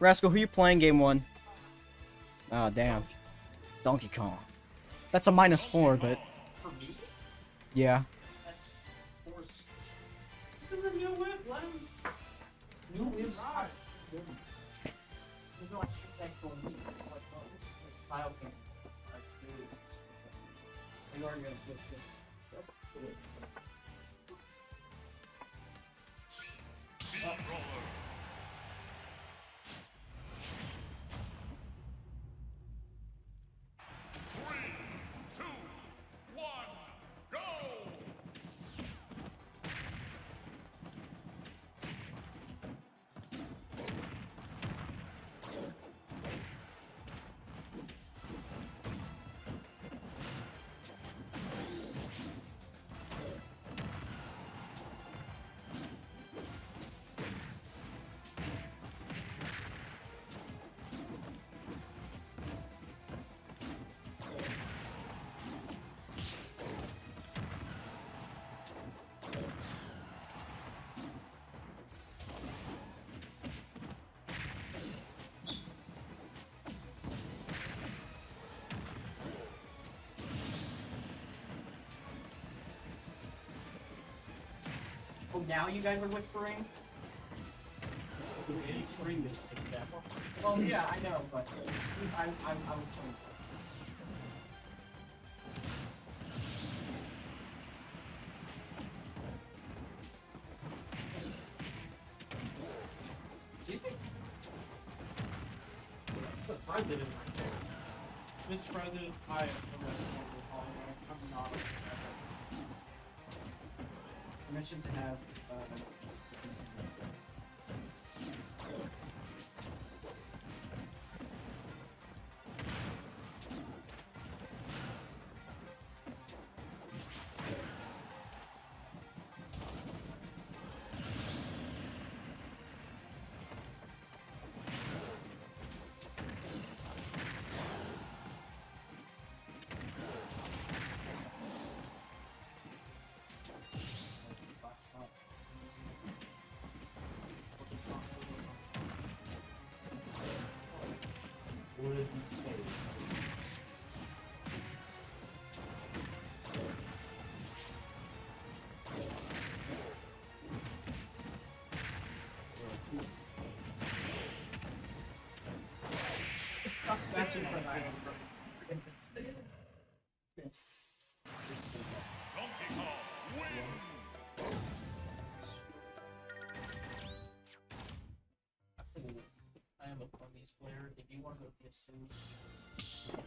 Rascal, who you playing game one? Oh, damn. Donkey Kong. That's a minus four, but For me, yeah. that's force. Isn't the new whip? Oh, now you guys are whispering? Extreme Mystic Devil. Well, yeah, I know, but I'm, I'm, I'm trying to say. Excuse me? That's the president right there. Mr. President, I am the I'm not upset. Permission to have, uh, I am a Ponies player. If you want to go distance, Stop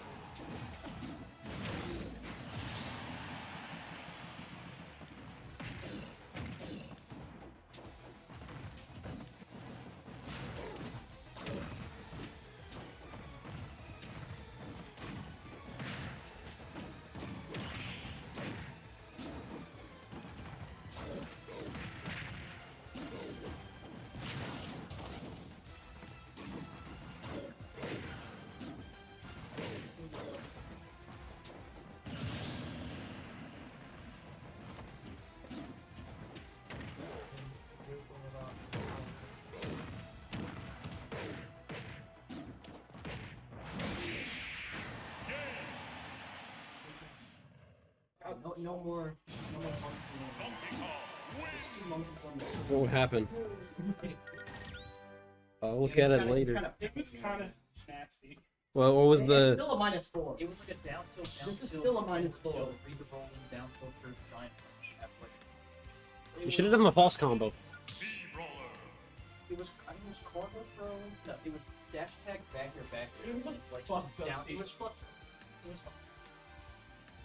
No, no more, no more monkeys. There's two monkeys on the sword. What would happen? I'll look at it Kinda- it's later. kinda- it was kind of nasty. Well, what was It's the? still a minus four. It was like a down tilt, down This is still a minus tilt, four. Reaper rolling, down tilt for giant punch. Halfway. You should have done the false combo. It was I think it was corner throws. No, it was dash tag back or back. It was like like fuck down. It was plus. It was fun.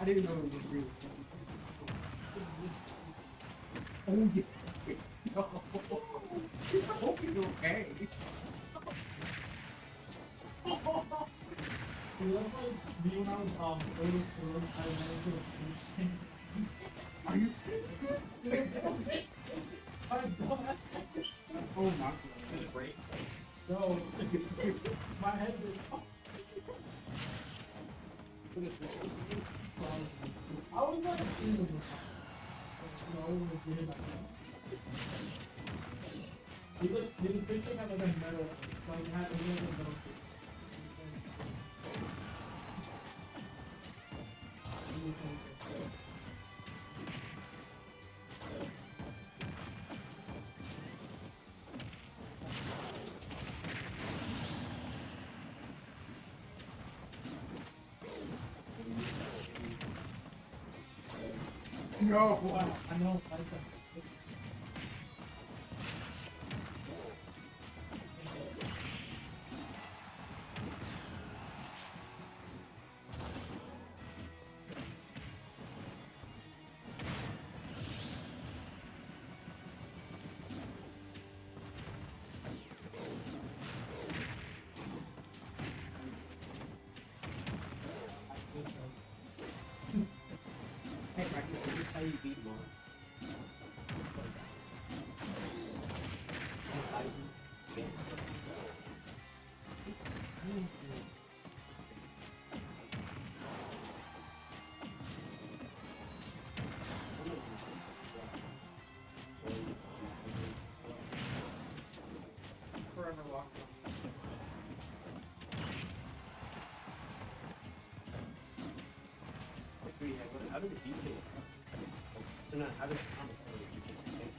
I didn't know it was real. Oh yeah. No. I hope you're okay. It looks like being on solo solo time manager Are you serious? My gosh. Oh my god. Did it break? No. My head is I was like, ew. No, I was like, like He looked, he looked picture had like a metal, like it had a little metal. No, wow, I know, I like that. Hey, how you beat you beat Forever walk. How So now, how did it promise how did it beat?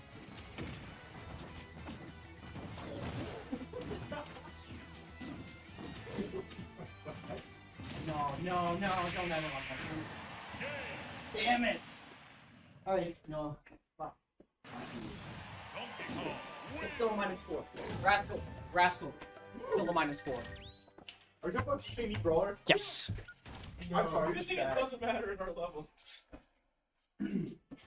No, no, no, don't ever want that. Damn it! Alright, no. Fuck. Donkey Kong It's still a minus four. Rascal. Rascal. Still a minus four. Are we talking about TKD Brawler? Yes. I'm sorry, I just think that. it doesn't matter in our level.